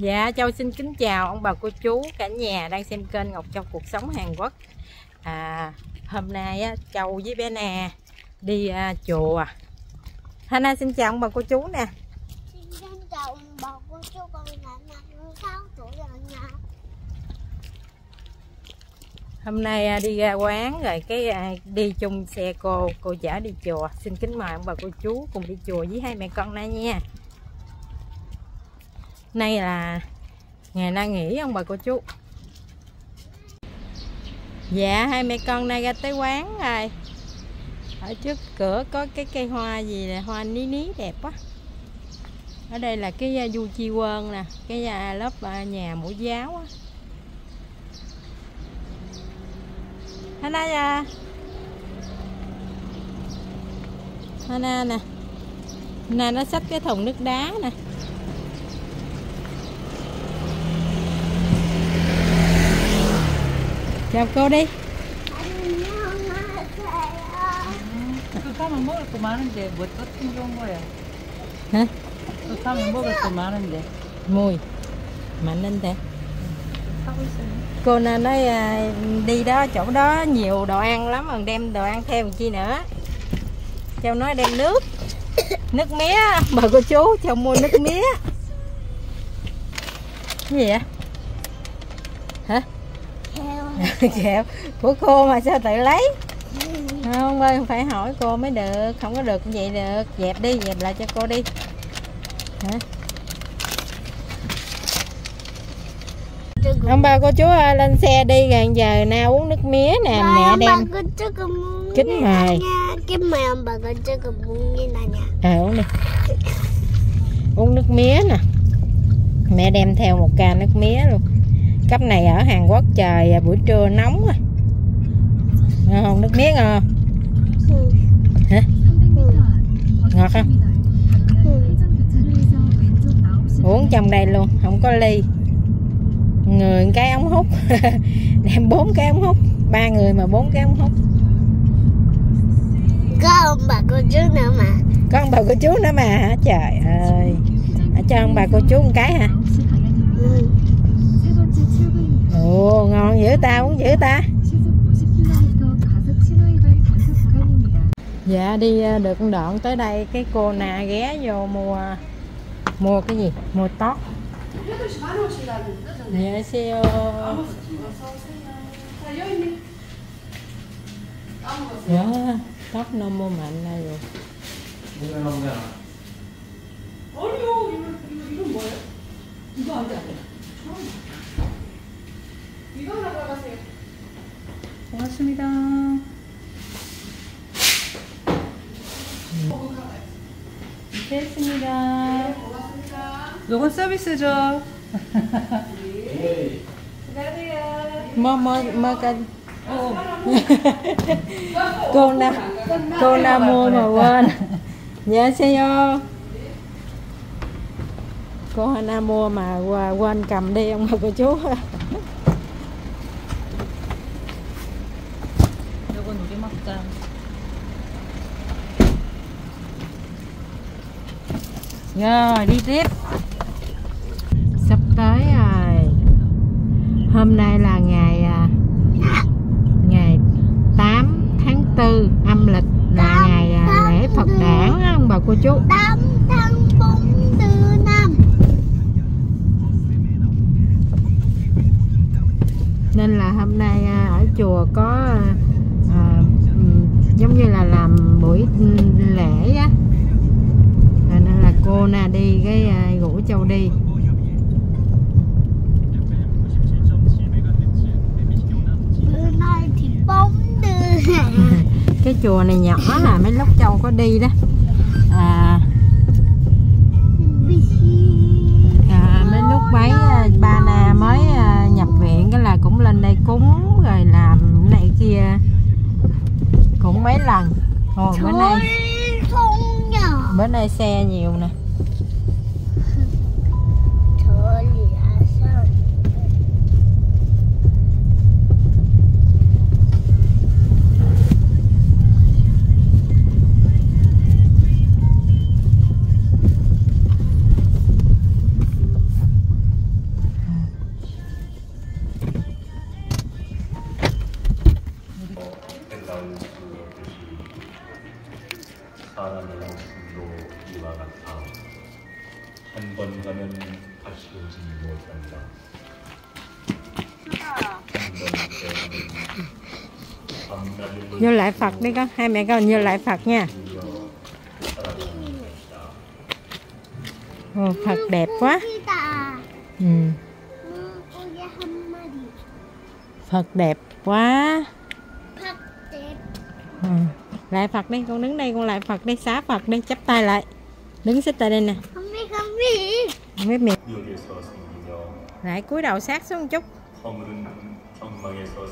Dạ, Châu xin kính chào ông bà cô chú cả nhà đang xem kênh Ngọc Châu Cuộc Sống Hàn Quốc. À, Hôm nay á, Châu với bé Na đi à, chùa. Hana xin chào ông bà cô chú nè. Xin chào ông bà cô chú con là năm 6 tuổi rồi nha Hôm nay à, đi ra quán rồi cái à, đi chung xe cô, cô chở đi chùa. Xin kính mời ông bà cô chú cùng đi chùa với hai mẹ con Na nha Nay là ngày nay nghỉ ông bà cô chú. Dạ hai mẹ con nay ra tới quán rồi. Ở trước cửa có cái cây hoa gì là hoa ní ní đẹp quá. Ở đây là cái à, du chi quơn nè Cái à, lớp à, nhà mẫu giáo á. Hana à? nha. Hana nè. Hana nó xách cái thùng nước đá nè. Chào cô đi 또 사면 먹을 거 많은데 뭐 또 챙겨온 거야? Hả? 또 사면 먹을 거 많은데 Mùi Mạnh lên thế 사고 있어요. Cô na nói à, đi đó chỗ đó nhiều đồ ăn lắm còn đem đồ ăn theo làm chi nữa Châu nói đem nước Nước mía bà cô chú Châu mua nước mía Cái gì vậy Hả Kẹo của cô mà sao tự lấy? Không ơi phải hỏi cô mới được không có được vậy được. Dẹp đi dẹp lại cho cô đi. Hả? Ông bà cô chú ơi lên xe đi gần giờ na uống nước mía nè mẹ đem con Kính mời. Kính mời ông bà cô chú con muốn như này nha à uống đi. Uống nước mía nè. Mẹ đem theo một ca nước mía luôn cấp này ở Hàn Quốc trời à, buổi trưa nóng à ngon không nước mía ngon ừ. Hả? Ừ. ngọt không Ừ. uống trong đây luôn không có ly người cái ống hút đem bốn cái ống hút ba người mà bốn cái ống hút Có ông bà cô chú nữa mà có ông bà cô chú nữa mà hả trời ơi cho ông bà cô chú một cái hả ừ ồ, ngon dữ ta, uống dữ ta. Dạ đi ờ, được đoạn tới đây cái cô nà ghé vô mua mua cái gì? Mua tót. Dạ siêu ờ, dạ tóc nó mua mạnh đây rồi. 고맙습니다. 됐습니다. 요건 서비스죠. mơ mơ mơ canh cô na cô na mua mà quên dạ xe vô cô Hana mua mà qua- quên cầm đi ông bà cô chú 요건 우리 먹자. rồi đi tiếp sắp tới rồi hôm nay là ngày à, ngày 8 tháng 4 âm lịch là ngày à, lễ Phật đản á, ông bà cô chú 8 tháng 4 tư năm nên là hôm nay à, ở chùa có à, à, ừm, giống như là làm buổi lễ á. À, nên là cô na đi cái à, rủ châu đi. Bữa nay thì 4 tư cái chùa này nhỏ là mấy lúc châu có đi đó lần Ồ, bữa nay bữa nay xe nhiều nè đấy con hai mẹ con như lại phật nha. Ồ, phật đẹp quá. Ừ. phật đẹp quá. Ừ. lại phật đi con đứng đây con lại phật đi xá phật đi chắp tay lại. Đứng xích tay đây nè. Không biết không biết không lại cúi đầu sát xuống một chút.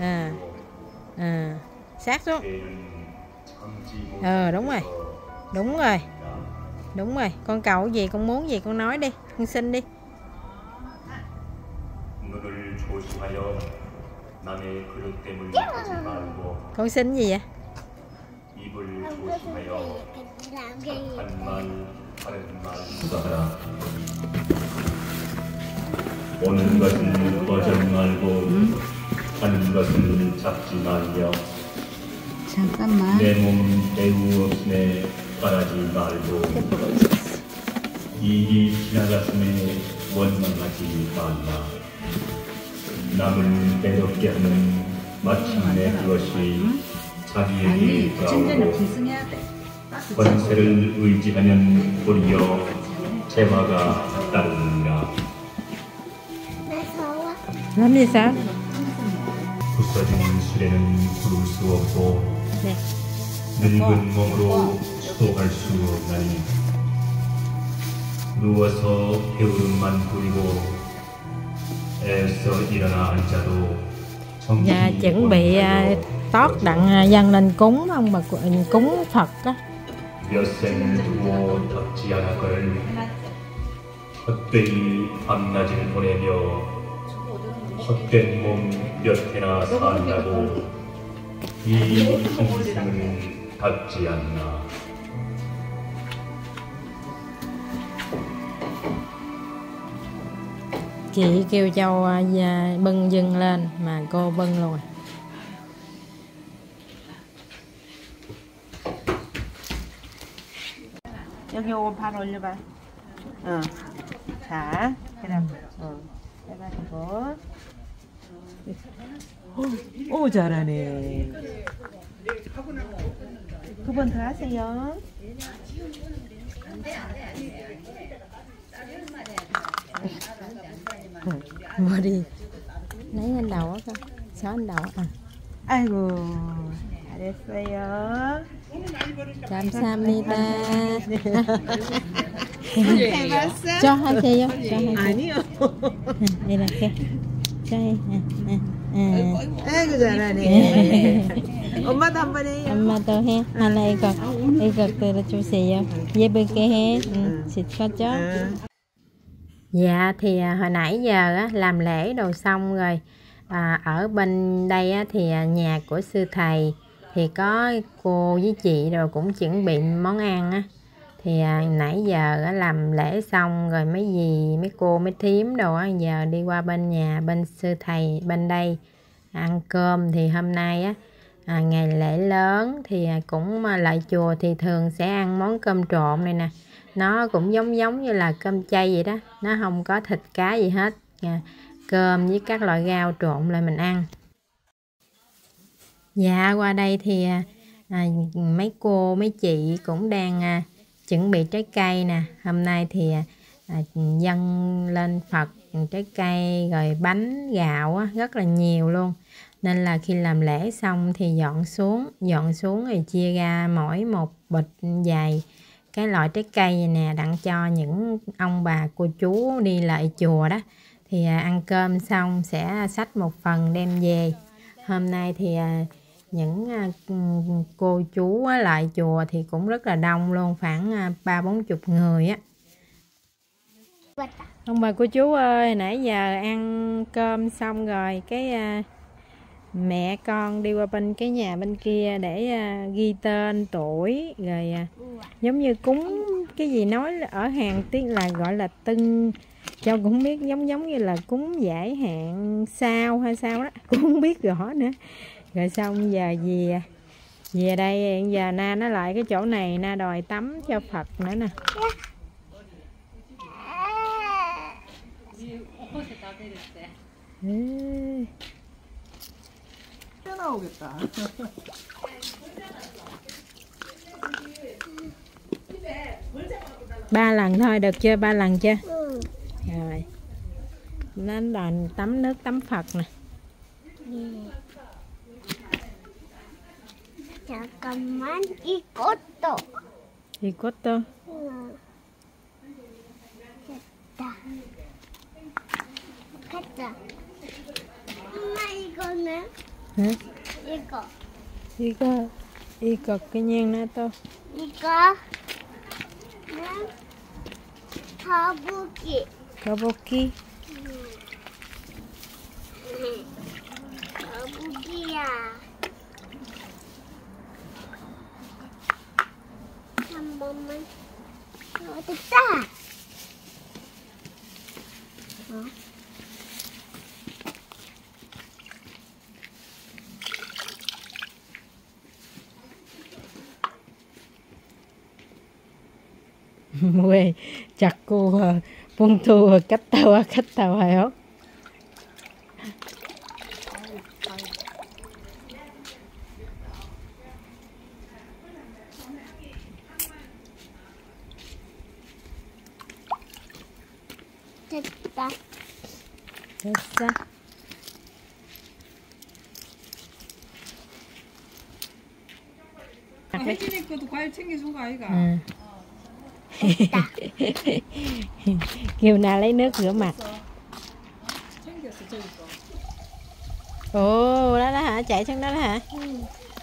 À. À. Sát xuống Ờ, đúng rồi. 못해서 đúng rồi 생긴다. đúng rồi con cầu cái gì con muốn gì con nói đi con xin đi 눈을 조심하여 남의 그릇됨을 보지 말고 con xin gì vậy 입을 조심하여 làm gì? 한말 하는 말 수다하라 오는 것을 거절 말고 하는 것을 잡지 말며 잠깐만. 내몸 배우 없음에 바라지 말고. 일이 지나갔음에 원망하지 말라. 남을 배롭게 하는 마침내 그것이 자기에게 돌아오고. 권세를 의지하면 도리어 재화가 따르느니라 gì sao 부서지는 수레는 부를 수 없고 늙은 몸으로 수도할 수 없나니 누워서 게으름만 부리고 애써 일어나 앉아도 정신이 nhà chuẩn bị à, 번쩍 tót đặng à, dâng lên cúng ông bà cụ- cúng Phật á 몇 생을 두고 덮지 않았거늘 헛되이 밤낮을 보내며 헛된 몸 몇 해나 산다고 이 한생을 닫지 않나 chị kêu châu à, dạ, bưng dưng lên mà cô bưng luôn à. 여기 오발 올려봐. 어. 자, 그다음 어. 해가지고. 오, 오 잘하네. 두 번 더 하세요. 머리 나이가 나와가 전 나와. 아이고 잘했어요. 감사합니다. 네. 네. 해봤어? 저 하세요. 아니요. 이렇게. 저 해. 아이고 잘하네. 엄마도 한 번 해요. 엄마 또 해 하나 이거 이거 들어주세요 예쁘게 해 응, xịt có chó 응. Dạ thì à, hồi nãy giờ á, làm lễ đồ xong rồi à, ở bên đây á, thì à, nhà của sư thầy thì có cô với chị rồi cũng chuẩn bị món ăn á thì à, nãy giờ á, làm lễ xong rồi mấy gì mấy cô mấy thím đồ á giờ đi qua bên nhà bên sư thầy bên đây ăn cơm. Thì hôm nay á à, ngày lễ lớn thì à, cũng mà lại chùa thì thường sẽ ăn món cơm trộn này nè. Nó cũng giống giống như là cơm chay vậy đó. Nó không có thịt cá gì hết. À, cơm với các loại rau trộn lại mình ăn. Dạ qua đây thì à, à mấy cô mấy chị cũng đang à, chuẩn bị trái cây nè. Hôm nay thì à, dâng lên phật trái cây rồi bánh gạo á, rất là nhiều luôn. Nên là khi làm lễ xong thì dọn xuống dọn xuống rồi chia ra mỗi một bịch dài cái loại trái cây này nè đặng cho những ông bà cô chú đi lại chùa đó. Thì à, ăn cơm xong sẽ xách một phần đem về. Hôm nay thì à, những à, cô chú lại chùa thì cũng rất là đông luôn, khoảng à, ba bốn chục người á. Ông bà cô chú ơi, nãy giờ ăn cơm xong rồi, cái à, mẹ con đi qua bên cái nhà bên kia để ghi tên tuổi, rồi giống như cúng cái gì nói ở hàng, tiếng là gọi là tưng. Châu cũng biết, giống giống như là cúng giải hạn sao hay sao đó, cũng không biết rõ nữa rồi xong giờ về về đây giờ na nó lại cái chỗ này na đòi tắm cho phật nữa nè. Ừ. Ba lần thôi được chưa? Ba lần chưa? Ừ. Rồi. Nên đòi tắm nước tắm phật nè. Yeah. kaman ikoto. Ikoto. Nah, kata. Kata. Ma iko na. Hah? Iko. Iko. Iko kenyang na to. Iko. Kabuki. Kabuki. Hmm. Kabuki ya. 이거 이거 그냥 놔둬 이거는 거북이 거북이 거북이야 한 번만 어, 됐다 어? 왜 자꾸 어, 봉투 갔다 와 갔다 와요? 됐다 됐어. 혜진이 것도 과일 챙겨준 거 아이가? Ừ. Kiều nào lấy nước rửa mặt 챙겼어 저기 거. Ồ đó đó hả chạy xuống đó đó hả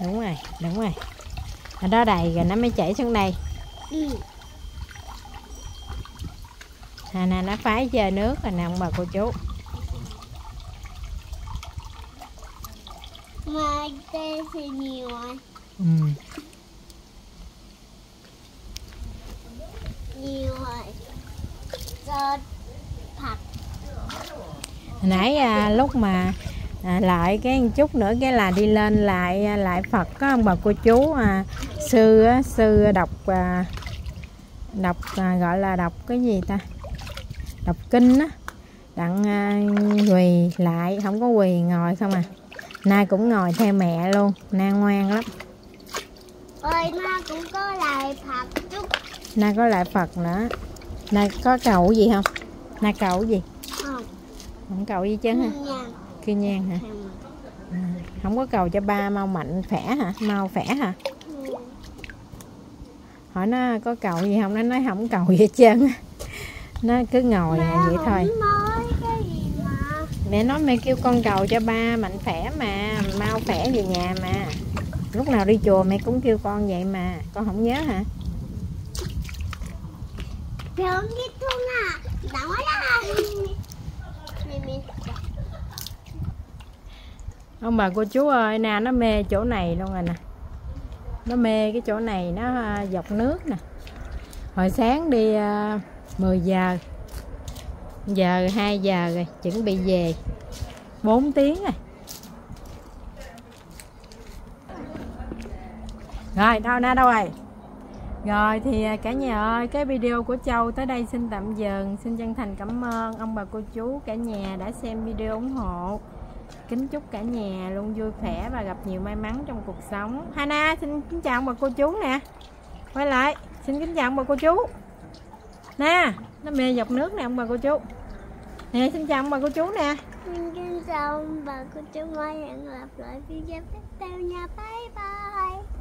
Đúng rồi đúng rồi Ở đó đầy rồi nó mới chảy xuống đây 응 Hà nè nó phái chơi nước rồi nè ông bà cô chú. Mà tên thì nhiều rồi. Ừ. nhiều rồi. Cho ผัก Hồi nãy à, lúc mà à, lại cái một chút nữa cái là đi lên lại à, lại Phật có ông bà cô chú à, sư á, sư đọc à, đọc à, gọi là đọc cái gì ta đọc kinh á. Đặng à, quỳ lại không có quỳ ngồi không à. Nay cũng ngồi theo mẹ luôn na ngoan lắm. Ơi nó cũng có lại ผัก chút. Na có lại Phật nữa. Na có cầu gì không? Na cầu gì? Không. Không cầu gì chứ ha? Nha kia nhan hả? Không có cầu cho ba mau mạnh khỏe hả? Mau khỏe hả? Hỏi nó có cầu gì không? Nó nói không cầu gì hết trơn á nó cứ ngồi mẹ vậy thôi. mẹ nói mẹ kêu con cầu cho ba mạnh khỏe mà mau khỏe về nhà mà. Lúc nào đi chùa mẹ cũng kêu con vậy mà con không nhớ hả? Ông bà cô chú ơi na nó mê chỗ này luôn rồi nè. Nó mê cái chỗ này nó à, dọc nước nè. Hồi sáng đi à, 10 giờ. Giờ 2 giờ rồi, chuẩn bị về. 4 tiếng rồi. Rồi, đâu na đâu rồi? Rồi, thì à, cả nhà ơi, cái video của Châu tới đây xin tạm dừng. Xin chân thành cảm ơn ông bà cô chú, cả nhà đã xem video ủng hộ. Kính chúc cả nhà luôn vui khỏe và gặp nhiều may mắn trong cuộc sống. Hana, xin kính chào ông bà cô chú nè. Quay lại, xin kính chào ông bà cô chú nè, nó mê dọc nước nè, ông bà cô chú. Nè, xin chào ông bà cô chú nè. Xin chào ông bà cô chú, mai hẹn gặp lại video tiếp theo nha. Bye bye.